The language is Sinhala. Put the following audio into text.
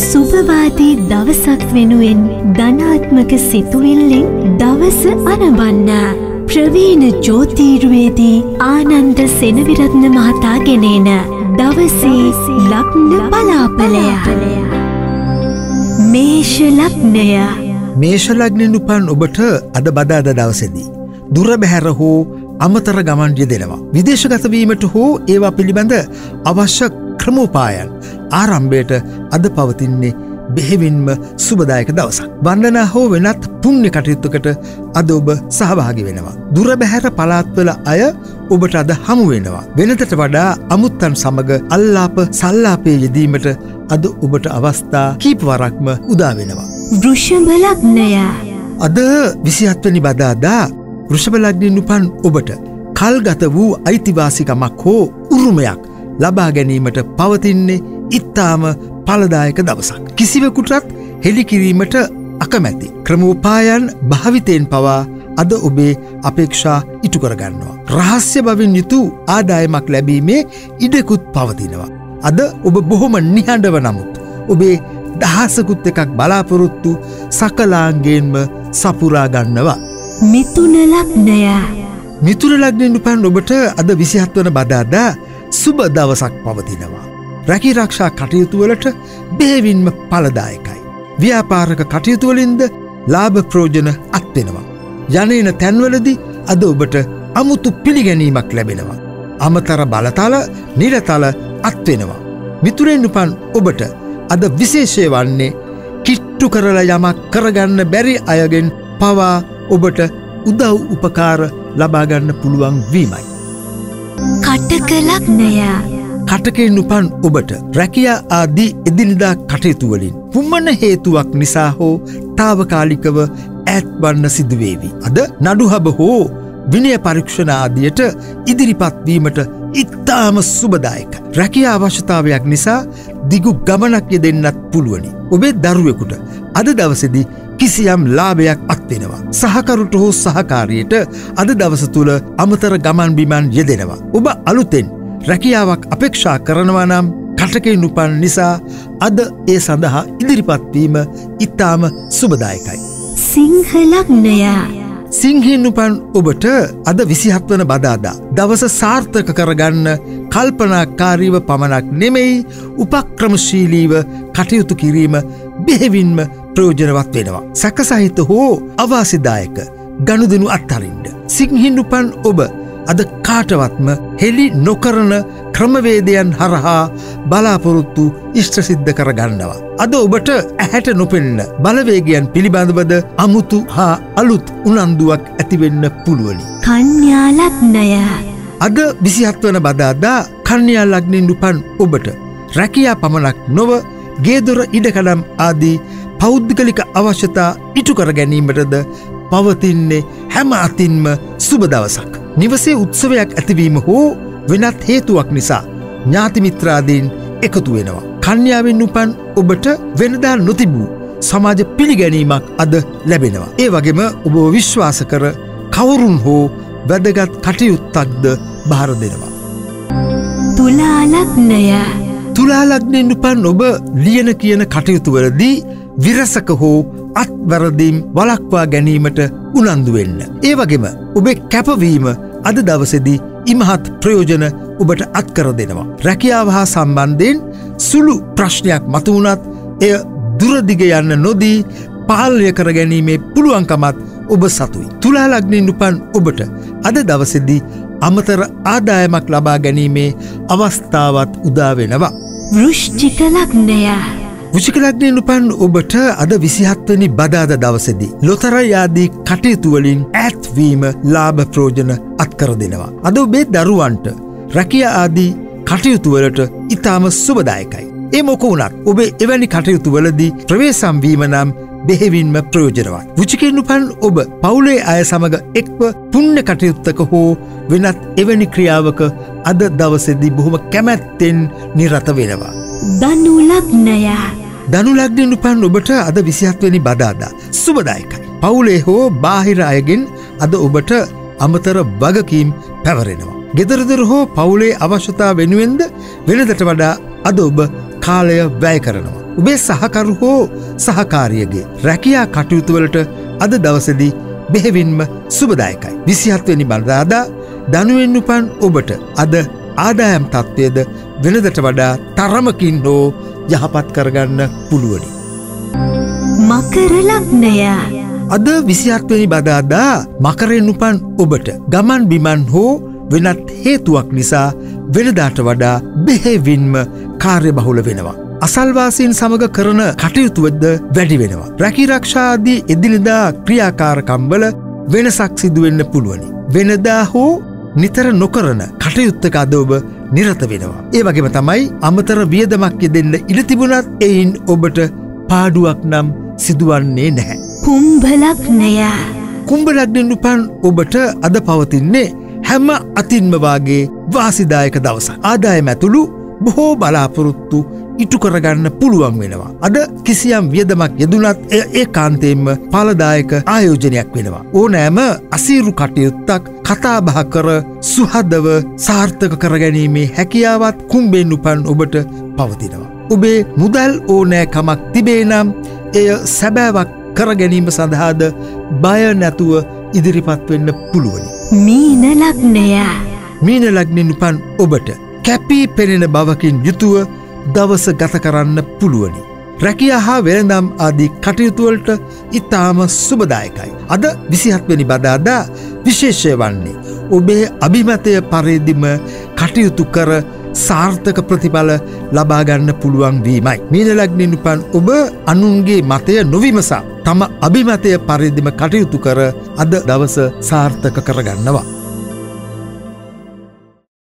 සුභවාදී දවසක් වෙනුවෙන් ධනාත්මක සිතුවිල්ලෙන් දවස අනබන්න. ප්‍රවීණ ජෝතීරුවේදී ආනන්ද සෙනවිරත්න මහතා ගෙනේන දවසේ ලක්න බලාපලය. මේෂ ලක්නය මේෂලග්නෙන් උපන් ඔබට අද බදාද දවසෙදී. දුර බැහැර හෝ අමතර ගමන්ය දෙනවා. විදේශගතවීමට හෝ ඒවා පිළිබඳ අවශ්‍ය ක්‍රමෝපායන් ආරම්භයට අද පවතින්නේ බෙහෙවින්ම සුබදායක දවසක්. වන්නනා හෝ වෙනත් පුුණ්‍ය කටයුත්තකට අද ඔබ සහභාගි වෙනවා. දුර බැහැර පලාත්වල අය ඔබට අද හමු වෙනවා. වෙනතට වඩා අමුත්තන් සමඟ අල්ලාප සල්ලාපය යෙදීමට අද ඔබට අවස්ථා කීපවරක්ම උදා වෙනවා. වෘෂභලක්නය අද විසිහත්වනි බදාදා වෘෂභලග්නින් උපන් ඔබට කල්ගත වූ අයිතිවාසිකමක් හෝ උරුමයක් ලබා ගැනීමට පවතින්නේ ඉත්තාම පලදායක දවසක්. කිසිවකුටත් හෙළිකිරීමට අකමැති. ක්‍රමෝපායන් භාවිතයෙන් පවා අද ඔබේ අපේක්ෂා ඉටු කරගන්නවා. රහස්‍ය බවින් යුතු ආදායමක් ලැබීමේ ඉඩකුත් පවතිනවා. අද ඔබ බොහොම නිහඬව නමුත්. ඔබේ දහසකුත් එකක් බලාපොරොත්තු සකලාන්ගේන්ම සපුරාගන්නවා. මිතුනලක්නය මිතුර ලග්නෙන් උපන් ඔබට අද විසිහත්වන බදාදා සුබ දවසක් පවතිනවා. රැකි රක්ෂා කටයුතුවලට බේවින්ම පලදායකයි. ව්‍යාපාරක කටයුතුවලින්ද ලාභ ප්‍රෝජන අත්වෙනවා. යනන තැන්වලදි අද ඔබට අමුතු පිළිගැනීමක් ලැබෙනවා. අමතර බලතල නිරතල අත්වෙනවා. මිතුරෙන් උපන් ඔබට අද විශේෂය වන්නේ කිට්ටු කරල යමක් කරගන්න බැරි අයගෙන් පවා ඔබට උදව් උපකාර ලබාගන්න පුළුවන් වීමයි. කටකලක්නය කටකෙන් උපන් ඔබට රැකියා ආදී එදිනිදා කටයුතුවලින් පුම්මන හේතුවක් නිසා හෝ තාවකාලිකව ඇත් වන්න සිදුවේවි. අද නඩුහබ හෝ විනය පරීක්ෂණ ආදියට ඉදිරිපත්වීමට ඉත්තාම සුබදායක. රැකිය අවශ්‍යතාවයක් නිසා දිගු ගමනක් දෙන්නත් පුළුවනි. ඔබේ දරුවෙකුට අද දවසදි කිසියම් ලාභයක් අත්වෙනවා. සහකරුට හෝ සහකාරයට අද දවස තුළ අමතර ගමන් බිමන් යෙදෙනවා. ඔබ අලුතෙන් රැකියාවක් අපේක්ෂා කරනවා නම් කටකෙන් උපන් නිසා අද ඒ සඳහා ඉදිරිපත්වීම ඉතාම සුබදායකයි. සිංහලක්නය සිංහෙන් උපන් ඔබට අද විසිහත්වන බදාදා. දවස සාර්ථක කරගන්න කල්පනාකාරීව පමණක් නෙමෙයි උපක්‍රමශීලීව කටයුතු කිරීම බෙහෙවින්ම ප්‍රෝජනවත් වෙනවා. සැකසහිත හෝ අවාසිදායක ගනුදනු අත්තරින්ට. සිංහින් උපන් ඔබ අද කාටවත්ම හෙළි නොකරන ක්‍රමවේදයන් හරහා බලාපොරොත්තු ඉෂ්ටසිද්ධ කරගන්නවා. අද ඔබට ඇහැට නොපෙන්න බලවේගයන් පිළිබඳවද අමුතු හා අලුත් උනන්දුවක් ඇතිවෙන්න පුළුවනි. කන්‍යාලක්නය අද විසිහත්වන බදාදා කන්‍යා ලග්නින් උපන් ඔබට රැකියා පමණක් නොව ගේදොර ඉඩකඩම් ආදී පෞද්ගලික අවශ්‍යතා ඉටු කර ගැනීමටද පවතින්නේ හැම අතින්ම සුබදවසක්. නිවසේ උත්සවයක් ඇතිවීම හෝ වෙනත් හේතුවක් නිසා ඥාතිමිත්‍රාදීන් එකතු වෙනවා. කන්‍යාවෙන් උපන් ඔබට වෙනදා නොතිබූ සමාජ පිළිගැනීමක් අද ලැබෙනවා. ඒ වගේම ඔබ විශ්වාස කර කවුරුන් හෝ වැදගත් කටයුත්තක්ද භාර දෙනවා. තුලාලක්නය තුලාලක්නෙන් උපන් ඔබ ලියන කියන කටයුතුවලදී විරසක හෝ අත්වරදීම් වලක්වා ගැනීමට උනන්දුවෙන්න. ඒ වගේම ඔබේ කැපවීම අද දවසෙදී ඉමහත් ප්‍රයෝජන ඔබට අත්කර දෙනවා. රැකියාව හා සම්බන්ධයෙන් සුළු ප්‍රශ්නයක් මතුවනත් එය දුරදිග යන්න නොදී පාලය කර ගැනීමේ පුළුවන්කමත් ඔබ සතුයි. තුලාලග්නින් උපන් ඔබට අද දවසෙදී අමතර ආදායමක් ලබා ගැනීමේ අවස්ථාවත් උදාවෙනවා. වෘෂ්චිකලක්නය විචිකලක්නයෙන් උපන් ඔබට අද විසිහත්වනි බදාද දවසදී. ලොතරයාදී කටයුතුවලින් ඇත්වීම ලාභ ප්‍රෝජන අත්කර දෙනවා. අද ඔබේ දරුවන්ට රැකිය ආදී කටයුතුවලට ඉතාම සුබදායකයි. ඒ මොක වුණත් ඔබේ එවැනි කටයුතුවලදී ප්‍රවේසම්වීම නම් බෙහෙවින්ම ප්‍රයෝජනවත්. විචිකෙන් උපන් ඔබ පවුලේ අය සමඟ එක්ව පුුණ්‍ය කටයුත්තක හෝ වෙනත් එවැනි ක්‍රියාවක අද දවසෙදි බොහොම කැමැත්තෙන් නිරත වෙනවා. දනුලක්නය දනුලක්නෙන් උපන් ඔබට අද විසිහත්වනි බදාදා සුබදායකයි. පවුලේ හෝ බාහිර අයගෙන් අද ඔබට අමතර වගකීම් පැවරෙනවා. ගෙදරදර හෝ පවුලේ අවශ්‍යතා වෙනුවෙන්ද වෙනදට වඩා අද ඔබ කාලය වැය කරනවා. ඔබේ සහකරු හෝ සහකාරියගේ රැකයා කටයුතුවලට අද දවසදී බෙහෙවින්ම සුබදායකයි. විසිහත්වනි බල්දාදා දනුවෙන් උපන් ඔබට අද ආදායම් තත්ත්වයද වෙනදට වඩා තරමකින් හෝ යහපත් කරගන්න පුළුවනි. මකර ලග්නය අද විසිහත්වනි බදාදා මකරෙන් උපන් ඔබට ගමන් බිමන් හෝ වෙනත් හේතුවක් නිසා වෙනදාට වඩා බෙහෙවින්ම කාර්ය බහුල වෙනවා. අසල්වාසීන් සමඟ කරන කටයුතුවද වැඩි වෙනවා. රැකිරක්ෂාදී එදිනිදා ක්‍රියාකාරකම්බල වෙනසක් සිදුවෙන්න පුළුවනි. වෙනදා හෝ නිතර නොකරන කටයුත්තක අද ඔබ නිරත වෙනවා. ඒ වගේම තමයි අමතර වියදමක් දෙන්න ඉඩතිබුණත් එයින් ඔබට පාඩුවක් නම් සිදුවන්නේ නැහැ. කුම්භලග්නය කුම්ඹලක්නෙන් උපන් ඔබට අද පවතින්නේ හැම අතින්මවාගේ වාසිදායක දවස. ආදායම ඇතුළු බොහෝ බලාපොරොත්තු ඉටු කරගන්න පුළුවන් වෙනවා. අද කිසියම් වියදමක් යෙදුනත් ඒ කාන්තයෙන්ම පලදායක ආයෝජනයක් වෙනවා. ඕනෑම අසීරු කටයුත්තක් කතාබහ කර සුහදව සාර්ථක කරගැනීමේ හැකියාවත් කුම්බෙන් උපන් ඔබට පවතිනවා. ඔබේ මුදල් ඕනෑකමක් තිබේනම් එය සැබෑවක් කරගැනීම සඳහාද බය නැතුව ඉදිරිපත් වෙන්න පුළුවනි. මීන ලග්නය මීන ලග්නෙන් උපන් ඔබට කැපී පෙනෙන බවකින් යුතුව දවස ගත කරන්න පුළුවනි. රැකිය හා වෙළඳම් ආදී කටයුතුවලට ඉතාම සුබදායකයි. අද විසිහත්වනි බදාදා විශේෂය වන්නේ. ඔබේ අභිමතය පරේදිම කටයුතු කර සාර්ථක ප්‍රතිඵල ලබාගන්න පුළුවන් වීමයි. මීනලක්නින් උපන් ඔබ අනුන්ගේ මතය නොවිමසා තම අභිමතය පරිදිම කටයුතු කර අද දවස සාර්ථක කරගන්නවා.